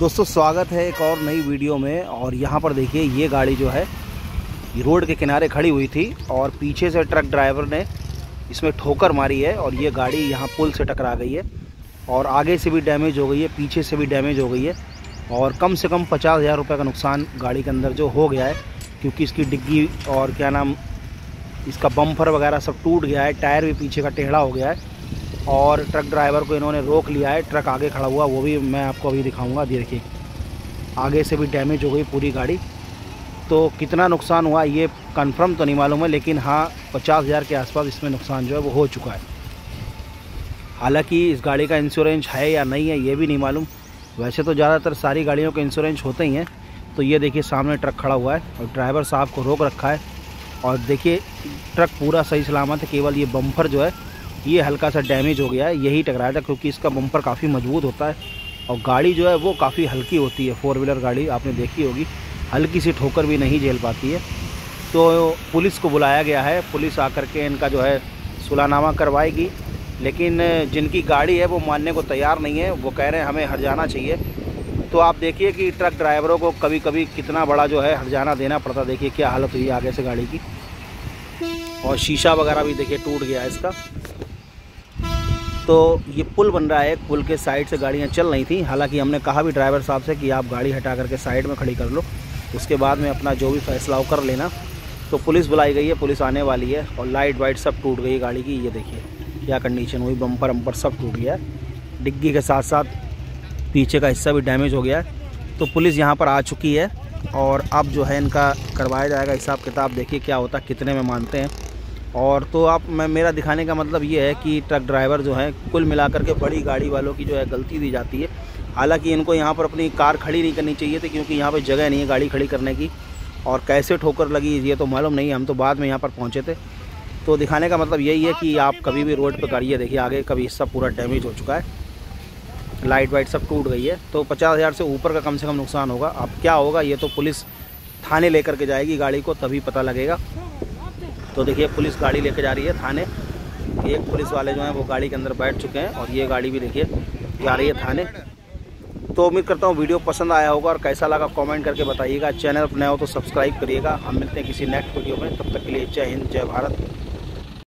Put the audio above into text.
दोस्तों, स्वागत है एक और नई वीडियो में। और यहाँ पर देखिए, ये गाड़ी जो है रोड के किनारे खड़ी हुई थी और पीछे से ट्रक ड्राइवर ने इसमें ठोकर मारी है और ये गाड़ी यहाँ पुल से टकरा गई है और आगे से भी डैमेज हो गई है, पीछे से भी डैमेज हो गई है। और कम से कम पचास हज़ार रुपये का नुकसान गाड़ी के अंदर जो हो गया है, क्योंकि इसकी डिग्गी और क्या नाम, इसका बम्फर वगैरह सब टूट गया है, टायर भी पीछे का टेढ़ा हो गया है। और ट्रक ड्राइवर को इन्होंने रोक लिया है। ट्रक आगे खड़ा हुआ, वो भी मैं आपको अभी दिखाऊँगा देखिए। आगे से भी डैमेज हो गई पूरी गाड़ी। तो कितना नुकसान हुआ, ये कंफर्म तो नहीं मालूम है, लेकिन हाँ पचास हज़ार के आसपास इसमें नुकसान जो है, वो हो चुका है। हालाँकि इस गाड़ी का इंश्योरेंस है या नहीं है, ये भी नहीं मालूम। वैसे तो ज़्यादातर सारी गाड़ियों के इंश्योरेंस होते ही हैं। तो ये देखिए, सामने ट्रक खड़ा हुआ है और ड्राइवर साहब को रोक रखा है। और देखिए, ट्रक पूरा सही सलामत है, केवल ये बम्पर जो है ये हल्का सा डैमेज हो गया है, यही टकराया था क्योंकि इसका बम्पर काफ़ी मज़बूत होता है और गाड़ी जो है वो काफ़ी हल्की होती है फोर व्हीलर गाड़ी आपने देखी होगी। हल्की सी ठोकर भी नहीं झेल पाती है। तो पुलिस को बुलाया गया है, पुलिस आकर के इनका जो है सुलानामा करवाएगी, लेकिन जिनकी गाड़ी है वो मानने को तैयार नहीं है, वो कह रहे हैं हमें हरजाना चाहिए। तो आप देखिए कि ट्रक ड्राइवरों को कभी कभी कितना बड़ा जो है हरजाना देना पड़ता देखिए क्या हालत हुई आगे से गाड़ी की। और शीशा वगैरह भी देखिए टूट गया इसका। तो ये पुल बन रहा है, पुल के साइड से गाड़ियाँ चल रही थी। हालाँकि हमने कहा भी ड्राइवर साहब से कि आप गाड़ी हटा करके साइड में खड़ी कर लो। उसके बाद में अपना जो भी फैसला हो कर लेना। तो पुलिस बुलाई गई है, पुलिस आने वाली है और लाइट वाइट सब टूट गई गाड़ी की। ये देखिए, क्या कंडीशन हुई बम्पर वम्पर सब टूट गया है। डिग्गी के साथ साथ पीछे का हिस्सा भी डैमेज हो गया है। तो पुलिस यहाँ पर आ चुकी है और अब जो है इनका करवाया जाएगा। हिसाब किताब देखिए क्या होता कितने में मानते हैं। और तो आप, मैं, मेरा दिखाने का मतलब ये है कि ट्रक ड्राइवर जो है, कुल मिलाकर के बड़ी गाड़ी वालों की जो है गलती दी जाती है। हालाँकि इनको यहाँ पर अपनी कार खड़ी नहीं करनी चाहिए थी, क्योंकि यहाँ पर जगह नहीं है गाड़ी खड़ी करने की। और कैसे ठोकर लगी, ये तो मालूम नहीं, हम तो बाद में यहाँ पर पहुँचे थे। तो दिखाने का मतलब यही है कि आप कभी भी रोड पर गाड़ी देखिए, आगे कभी हिस्सा पूरा डैमेज हो चुका है। लाइट वाइट सब टूट गई है। तो पचास हज़ार से ऊपर का कम से कम नुकसान होगा। अब क्या होगा, ये तो पुलिस थाने लेकर के जाएगी गाड़ी को, तभी पता लगेगा। तो देखिए, पुलिस गाड़ी लेके जा रही है थाने। एक पुलिस वाले जो हैं, वो गाड़ी के अंदर बैठ चुके हैं और ये गाड़ी भी देखिए, जा रही है थाने। तो उम्मीद करता हूँ वीडियो पसंद आया होगा और कैसा लगा कमेंट करके बताइएगा। चैनल पर नया हो तो सब्सक्राइब करिएगा। हम मिलते हैं किसी नेक्स्ट वीडियो में। तब तक के लिए जय हिंद, जय भारत।